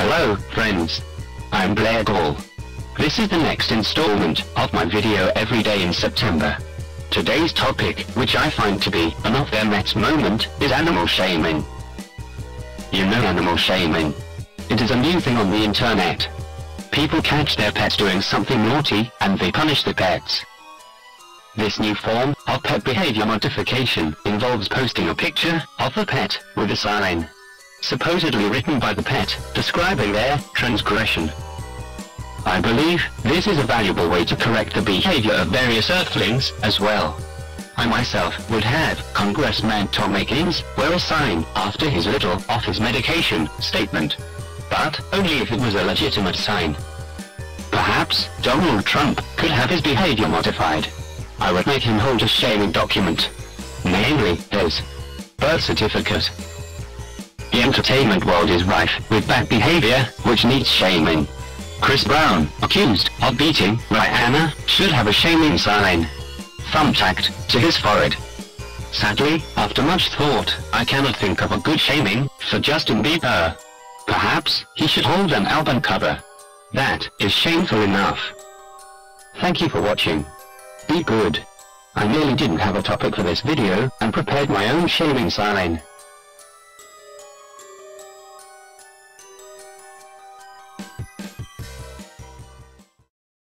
Hello, friends. I'm Blargal. This is the next installment of my video every day in September. Today's topic, which I find to be an off their Mets moment, is animal shaming. You know animal shaming. It is a new thing on the internet. People catch their pets doing something naughty, and they punish the pets. This new form of pet behavior modification involves posting a picture of the pet with a sign, supposedly written by the pet, describing their transgression. I believe this is a valuable way to correct the behavior of various earthlings as well. I myself would have Congressman Tom Akins wear a sign after his little off his medication statement. But only if it was a legitimate sign. Perhaps Donald Trump could have his behavior modified. I would make him hold a shaming document. Namely, his birth certificate. The entertainment world is rife with bad behavior, which needs shaming. Chris Brown, accused of beating Rihanna, should have a shaming sign. Thumbtacked to his forehead. Sadly, after much thought, I cannot think of a good shaming for Justin Bieber. Perhaps he should hold an album cover. That is shameful enough. Thank you for watching. Be good. I nearly didn't have a topic for this video, and prepared my own shaming sign.